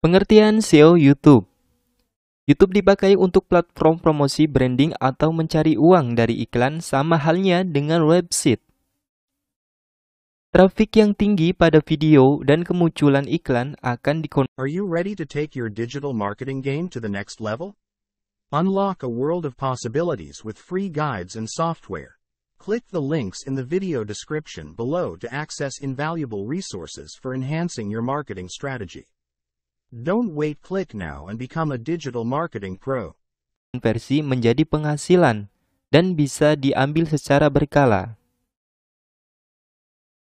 Pengertian SEO YouTube YouTube dipakai untuk platform promosi branding atau mencari uang dari iklan sama halnya dengan website. Trafik yang tinggi pada video dan kemunculan iklan akan dikonversi Are you ready to take your digital marketing game to the next level? Unlock a world of possibilities with free guides and software. Click the links in the video description below to access invaluable resources for enhancing your marketing strategy. Don't wait, click now and become a digital marketing pro. menjadi penghasilan dan bisa diambil secara berkala.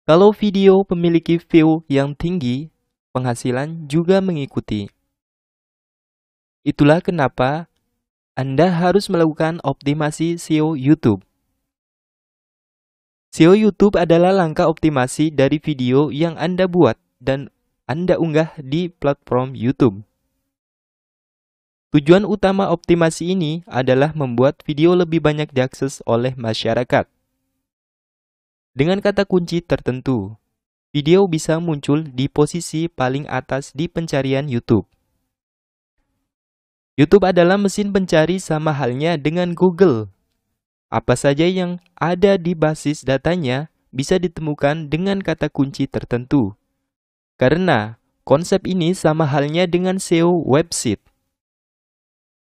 Kalau video memiliki view yang tinggi, penghasilan juga mengikuti. Itulah kenapa Anda harus melakukan optimasi SEO YouTube. SEO YouTube adalah langkah optimasi dari video yang Anda buat dan Anda unggah di platform YouTube. Tujuan utama optimasi ini adalah membuat video lebih banyak diakses oleh masyarakat. Dengan kata kunci tertentu, video bisa muncul di posisi paling atas di pencarian YouTube. YouTube adalah mesin pencari sama halnya dengan Google. Apa saja yang ada di basis datanya bisa ditemukan dengan kata kunci tertentu. Karena konsep ini sama halnya dengan SEO website.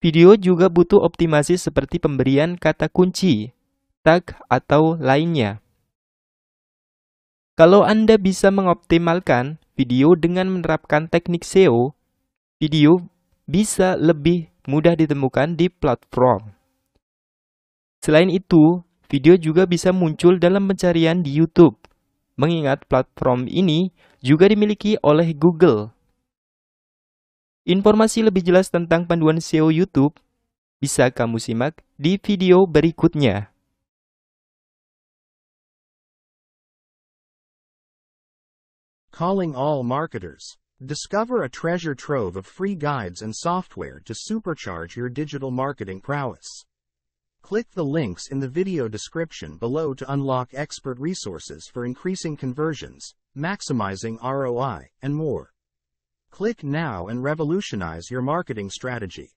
Video juga butuh optimasi seperti pemberian kata kunci, tag, atau lainnya. Kalau Anda bisa mengoptimalkan video dengan menerapkan teknik SEO, video bisa lebih mudah ditemukan di platform. Selain itu, video juga bisa muncul dalam pencarian di YouTube, mengingat platform ini juga dimiliki oleh Google. Informasi lebih jelas tentang panduan SEO YouTube bisa kamu simak di video berikutnya. Calling all marketers. Discover a treasure trove of free guides and software to supercharge your digital marketing prowess. Click the links in the video description below to unlock expert resources for increasing conversions, maximizing ROI, and more. Click now and revolutionize your marketing strategy.